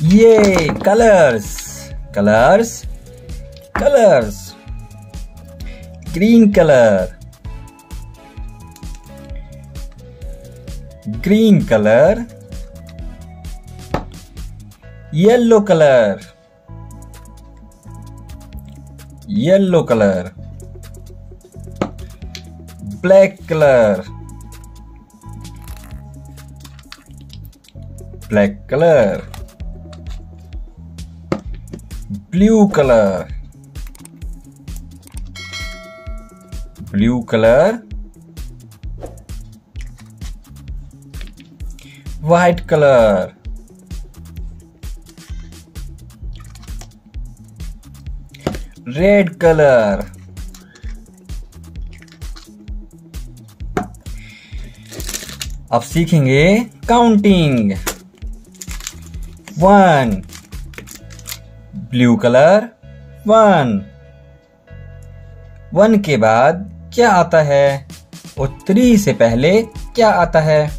ये colours colours colours green colour green colour yellow colour yellow colour black colour black colour blue colour blue colour white colour red colour अब सीखेंगे counting one blue colour one. One के बाद क्या आता है? और three से पहले क्या आता है?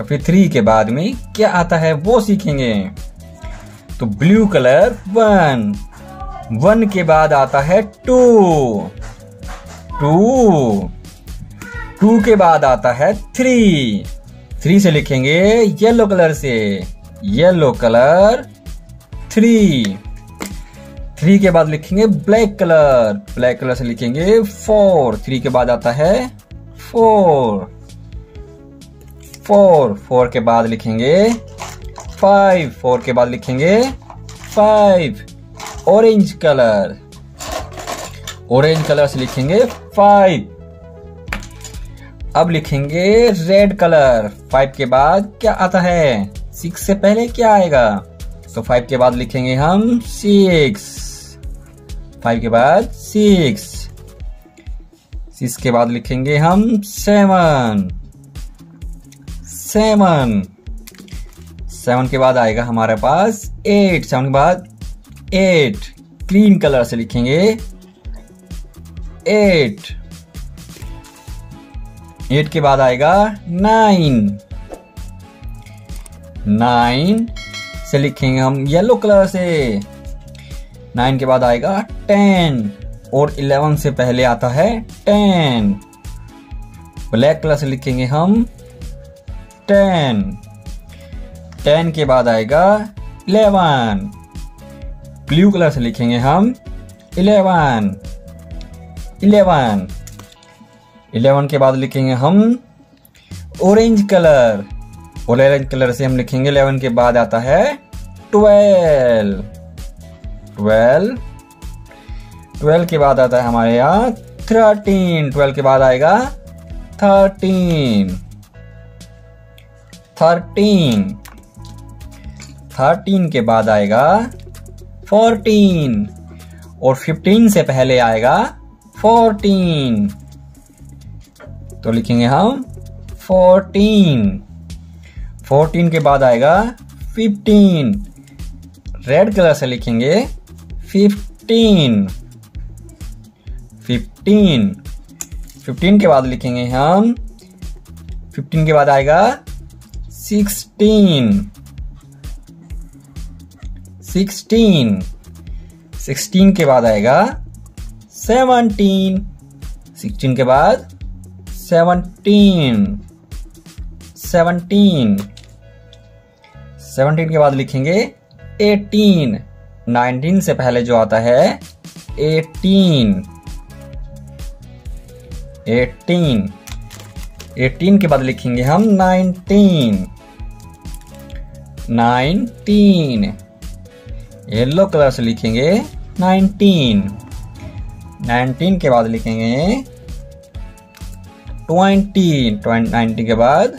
और फिर थ्री के बाद में क्या आता है वो सीखेंगे। तो ब्लू कलर वन। वन के बाद आता है टू। टू। टू के बाद आता है थ्री। थ्री से लिखेंगे येलो कलर से। Yellow colour three. थ्री के बाद लिखेंगे ब्लैक कलर। ब्लैक कलर से लिखेंगे फोर। थ्री के बाद आता है फोर। फोर। फोर के बाद लिखेंगे फाइव। फोर के बाद लिखेंगे five. Orange colour. Orange colour से लिखेंगे फाइव। अब लिखेंगे रेड कलर। फाइव के बाद क्या आता है? सिक्स से पहले क्या आएगा? तो फाइव के बाद लिखेंगे हम सिक्स फाइव के बाद सिक्स सिक्स के बाद लिखेंगे हम सेवन सेवन सेवन के बाद आएगा हमारे पास एट सेवन के बाद एट क्लीन कलर से लिखेंगे एट एट के बाद आएगा नाइन नाइन से लिखेंगे हम। येलो कलर से नाइन के बाद आएगा टेन और इलेवन से पहले आता है टेन ब्लैक कलर से लिखेंगे हम टेन टेन के बाद आएगा इलेवन ब्लू कलर से लिखेंगे हम इलेवन इलेवन इलेवन के बाद लिखेंगे हम ऑरेंज कलर ऑरेंज कलर से हम लिखेंगे इलेवन के बाद आता है ट्वेल्व ट्वेल्व ट्वेल्व के बाद आता है हमारे यहाँ थर्टीन ट्वेल्व के बाद आएगा थर्टीन थर्टीन थर्टीन के बाद आएगा फोर्टीन और फिफ्टीन से पहले आएगा फोर्टीन तो लिखेंगे हम फोर्टीन फोर्टीन के बाद आएगा फिफ्टीन। रेड कलर से लिखेंगे फिफ्टीन। फिफ्टीन। फिफ्टीन के बाद लिखेंगे हम। फिफ्टीन के बाद आएगा सिक्सटीन। सिक्सटीन। सिक्सटीन के बाद आएगा सेवनटीन। सिक्सटीन के बाद सेवनटीन। सेवनटीन। सेवनटीन के बाद लिखेंगे एटीन। नाइनटीन से पहले जो आता है, एटीन। एटीन। एटीन के बाद लिखेंगे हम नाइनटीन। नाइनटीन। येलो कलर से लिखेंगे नाइनटीन। नाइनटीन के बाद लिखेंगे ट्वेंटी। नाइनटीन के बाद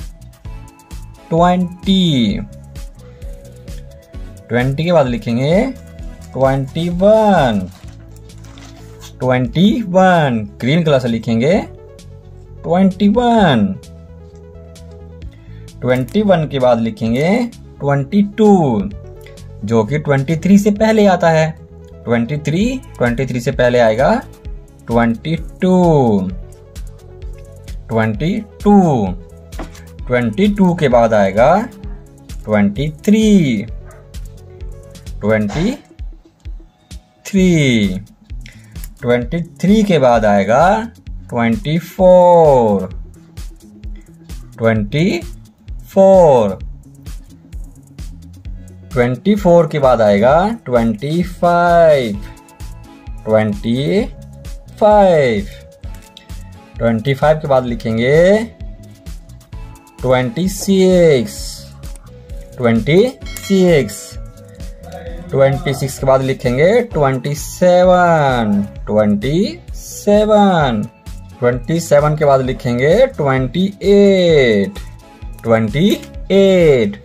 ट्वेंटी। ट्वेंटी के बाद लिखेंगे twenty one. Twenty one. Green colour से लिखेंगे ट्वेंटी वन। ट्वेंटी वन के बाद लिखेंगे ट्वेंटी टू, जो कि ट्वेंटी थ्री से पहले आता है। ट्वेंटी थ्री ट्वेंटी थ्री से पहले आएगा twenty two. Twenty two. Twenty two के बाद आएगा twenty three. Twenty three. Twenty three के बाद आएगा twenty four. Twenty four. Twenty four के बाद आएगा twenty five. Twenty five. Twenty five के बाद लिखेंगे twenty six. Twenty six. Twenty six के बाद लिखेंगे twenty seven twenty seven twenty seven के बाद लिखेंगे ट्वेंटी एट ट्वेंटी एट।